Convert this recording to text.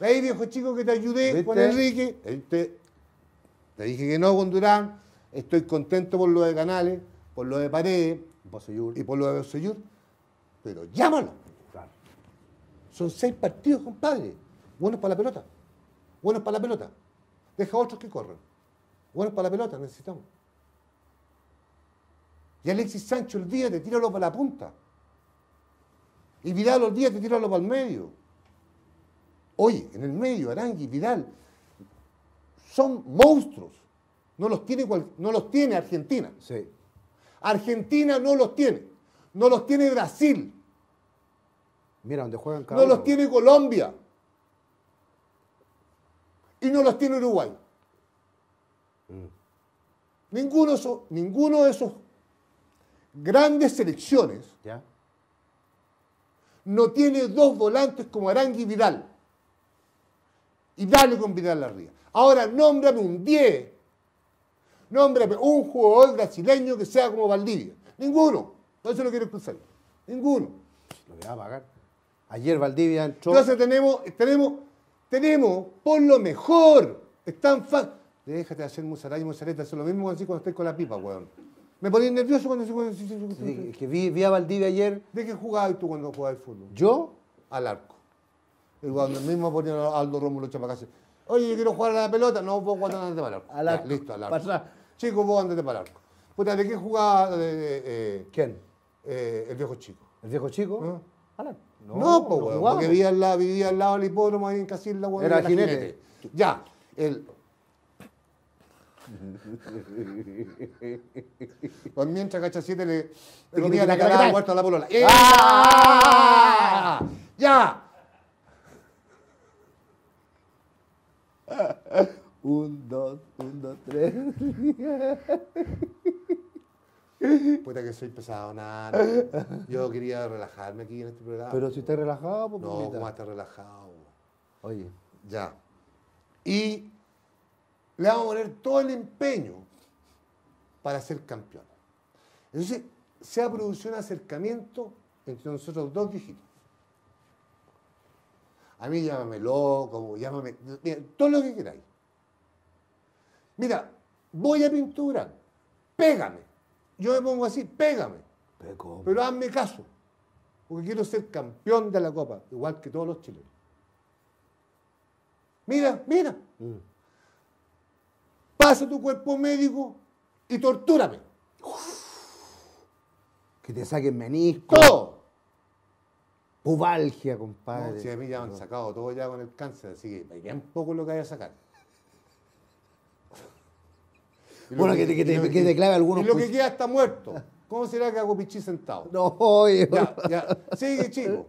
Ahí, viejo chico, que te ayudé ¿Viste? con Enrique. Te, dije que no con Durán. Estoy contento por lo de Canales, por lo de Paredes y por lo de Bosellur. Pero llámalo. Claro. Son seis partidos, compadre. Buenos para la pelota. Buenos para la pelota. Deja a otros que corran. Buenos para la pelota, necesitamos. Y Alexis Sánchez, olvídate, tíralo para la punta. Y Vidal, olvídate, tíralo para el medio. Oye, en el medio, Arangui, Vidal, son monstruos. No los tiene, cual- no los tiene Argentina. Sí. Argentina no los tiene. No los tiene Brasil. Mira, donde juegan cada No uno. los tiene Colombia. Y no los tiene Uruguay. Ninguno, de esos- ninguno de esos grandes selecciones ¿Ya? no tiene dos volantes como Arangui y Vidal. Y dale con Vidal arriba. Ahora, nómbrame un 10. Nómbrame un jugador brasileño que sea como Valdivia. Ninguno. Por eso lo quiero cruzar. Ninguno. Lo va a pagar. Ayer Valdivia entró. Entonces tenemos, tenemos, tenemos por lo mejor. Es tan fácil. Déjate de hacer musará y musareta. Es lo mismo cuando cuando estoy con la pipa, weón. Me ponís nervioso cuando... cuando- Sí, que vi, vi a Valdivia ayer. ¿De qué jugabas tú cuando jugabas fútbol? Yo, Al arco. Y cuando mismo ponían a Aldo Rómulo Chapacase. Oye, yo quiero jugar a la pelota. No, vos cuando andate para el arco. Al Ya, arco. listo, al arco. Chico, vos andate para el arco. Puta, ¿de qué jugaba eh, eh, ¿quién? eh, el viejo chico? ¿El viejo chico? Alan. No, pues, jugaba, porque po. vivía al, lado, vivía al lado del hipódromo ahí en Casilda, weón, Era era jinete. Ya, el... Pues mientras Cacha 7 le ponía la taca. muerta a la polola. ¡Ah! ¡Ya! Un, dos, un, dos, tres. Puta que soy pesado, nada. Yo quería relajarme aquí en este programa. Pero si estás relajado, pues. No. ¿cómo estar relajado? Oye, Ya. Y le vamos a poner todo el empeño para ser campeón. Entonces, se ha producido un acercamiento entre nosotros dos viejitos. A mí llámame loco, llámame. mira, todo lo que queráis. Mira, voy a pinturar. Pégame. Yo me pongo así, pégame. Pero hazme caso, porque quiero ser campeón de la Copa, igual que todos los chilenos. Mira, mira, Mm. pasa tu cuerpo médico y tortúrame. Que te saquen menisco. Todo. Pubalgia, No, compadre. si a mí ya me han sacado todo ya con el cáncer, así que bien poco lo que hay a sacar. Bueno, que te- que te- y lo que te clave algunos Y lo que pus- queda está muerto. ¿Cómo será que hago pichí sentado? No, oye. Ya, ya. Sigue, chico.